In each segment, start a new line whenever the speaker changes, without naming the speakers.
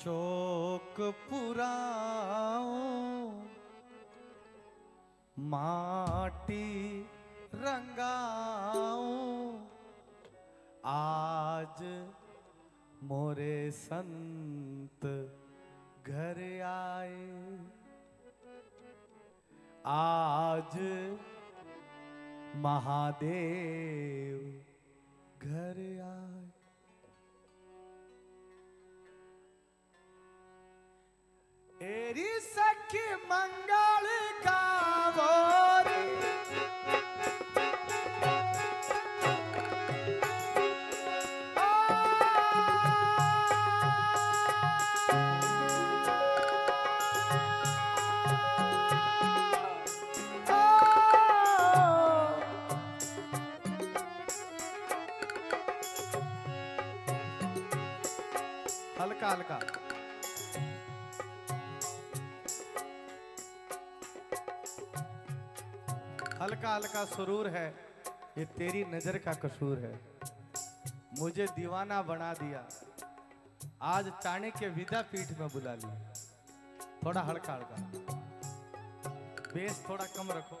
चौक पुराओ माटी रंगाओ। आज मोरे संत घर आए। आज महादेव घर आए। एरी सखी मंगल गावोरी हल्का हल्का। हल्का हल्का सुरूर है। ये तेरी नज़र का कसूर है। मुझे दीवाना बना दिया। आज चाणक्य विदा पीठ में बुला लिया थोड़ा हल्का हल्का। बेस थोड़ा कम रखो।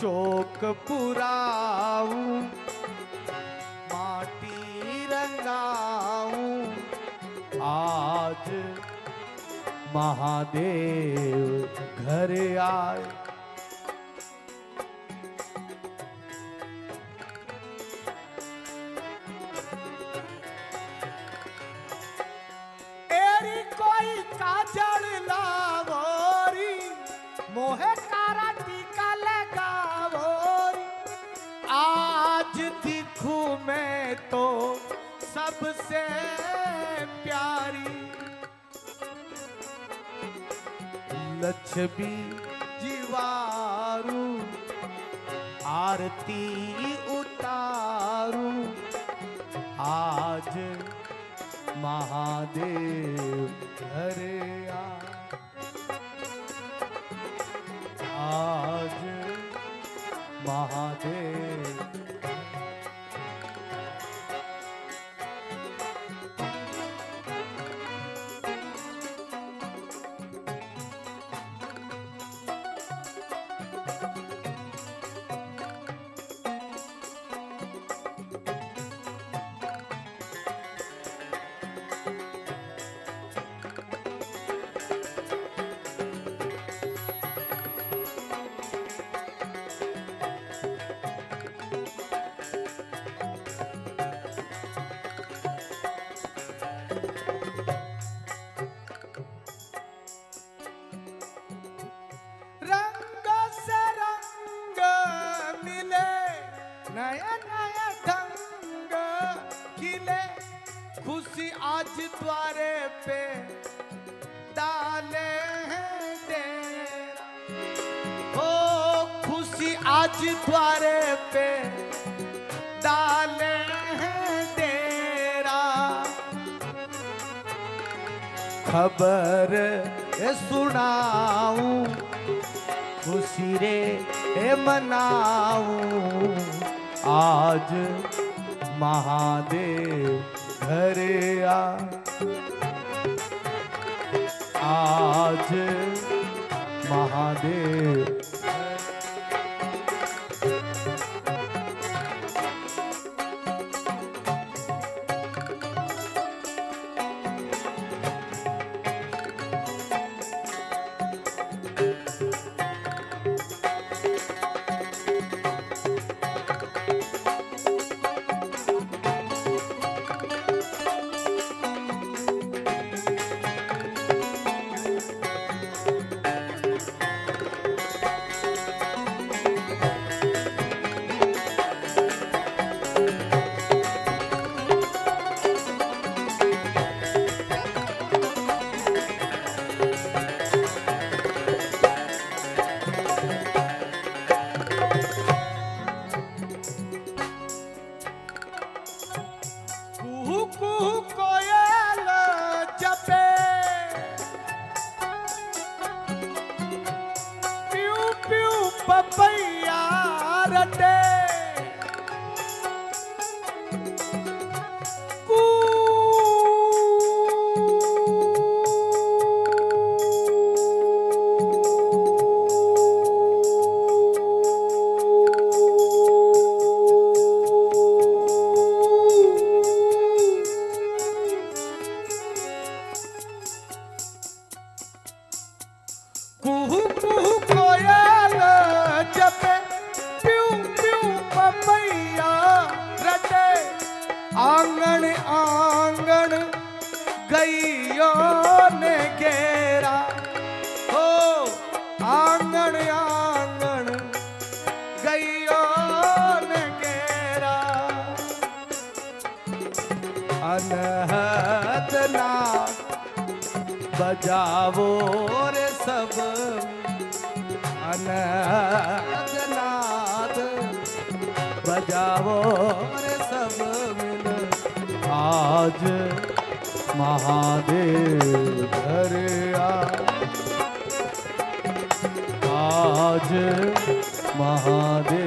चौक पुराऊ माटी रंगाऊ आज महादेव घर आए। लक्ष्मी जीवारू आरती उतारू। आज महादेव आ। आज महादेव आज द्वारे पे डाले हैं डेरा। खबर सुनाऊं, खुशी रे मनाऊं। आज महादेव घर आ। आज महादेव आँगन आँगन गैयो ने घेरा। हो, आँगन आँगन गैयो ने घेरा। अनहद नाद बजावो रे सब। अनहद नाद बजावो रे सब। मिल आज महादेव धरिया आज महादेव